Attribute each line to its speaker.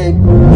Speaker 1: Bye.